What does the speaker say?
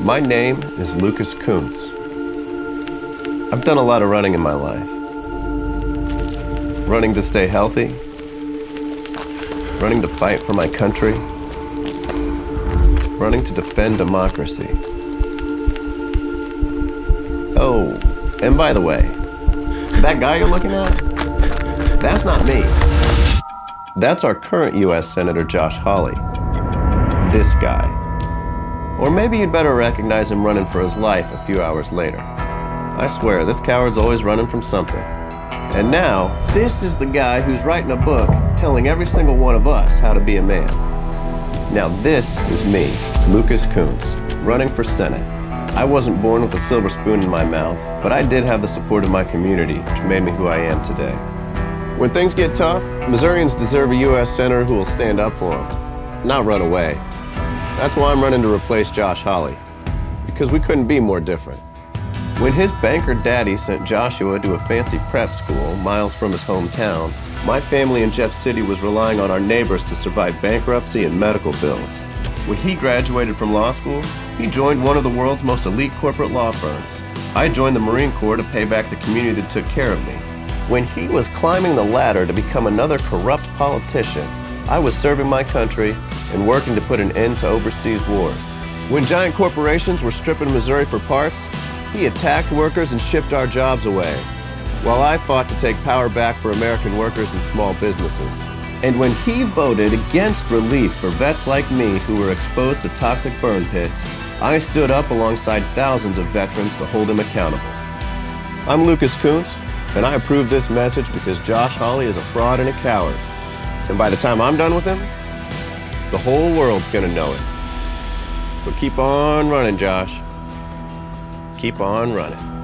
My name is Lucas Kunce. I've done a lot of running in my life. Running to stay healthy, running to fight for my country, running to defend democracy. Oh, and by the way, that guy you're looking at, that's not me. That's our current U.S. Senator Josh Hawley. This guy. Or maybe you'd better recognize him running for his life a few hours later. I swear, this coward's always running from something. And now, this is the guy who's writing a book telling every single one of us how to be a man. Now, this is me, Lucas Kunce, running for Senate. I wasn't born with a silver spoon in my mouth, but I did have the support of my community, which made me who I am today. When things get tough, Missourians deserve a U.S. Senator who will stand up for them, not run away. That's why I'm running to replace Josh Hawley, because we couldn't be more different. When his banker daddy sent Joshua to a fancy prep school miles from his hometown, my family in Jeff City was relying on our neighbors to survive bankruptcy and medical bills. When he graduated from law school, he joined one of the world's most elite corporate law firms. I joined the Marine Corps to pay back the community that took care of me. When he was climbing the ladder to become another corrupt politician, I was serving my country and working to put an end to overseas wars. When giant corporations were stripping Missouri for parts, he attacked workers and shipped our jobs away, while I fought to take power back for American workers and small businesses. And when he voted against relief for vets like me who were exposed to toxic burn pits, I stood up alongside thousands of veterans to hold him accountable. I'm Lucas Kunce, and I approve this message because Josh Hawley is a fraud and a coward. And by the time I'm done with him, the whole world's gonna know it. So keep on running, Josh keep on running.